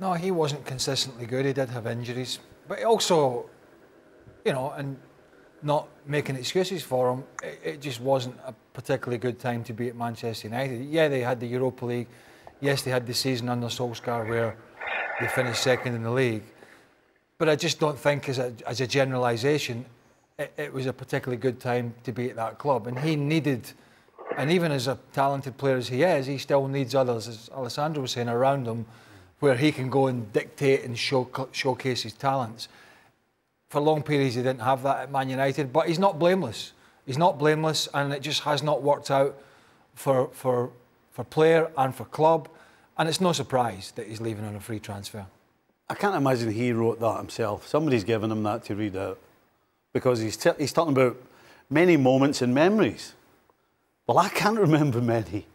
No, he wasn't consistently good. He did have injuries, but also, you know, and not making excuses for him, it, it just wasn't a particularly good time to be at Manchester United. Yeah, they had the Europa League. Yes, they had the season under Solskjaer where they finished second in the league. But I just don't think, as a, as a generalisation, it, it was a particularly good time to be at that club. And he needed, and even as a talented player as he is, he still needs others, as Alessandro was saying, around him where he can go and dictate and show, showcase his talents. For long periods, he didn't have that at Man United, but he's not blameless. He's not blameless, and it just has not worked out for, for, for player and for club. And it's no surprise that he's leaving on a free transfer. I can't imagine he wrote that himself. Somebody's given him that to read out because he's, he's talking about many moments and memories. Well, I can't remember many.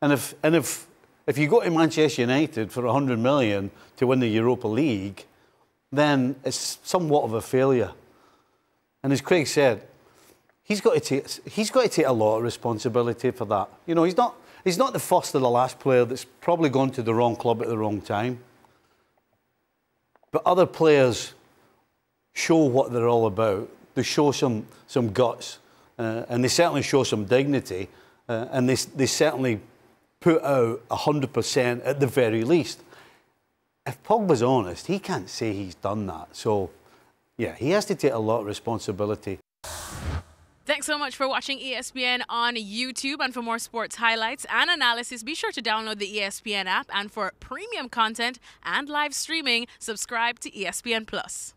And if, and if, if you go to Manchester United for 100 million to win the Europa League, then it's somewhat of a failure. And as Craig said, he's got to take, he's got to take a lot of responsibility for that. You know, he's not, he's not the first or the last player that's probably gone to the wrong club at the wrong time. But other players show what they're all about. They show some, some guts, uh, and they certainly show some dignity, uh, and they, they certainly put out 100% at the very least. If Pogba's honest, he can't say he's done that. So, yeah, he has to take a lot of responsibility. Thanks so much for watching ESPN on YouTube. And for more sports highlights and analysis, be sure to download the ESPN app. And for premium content and live streaming, subscribe to ESPN Plus.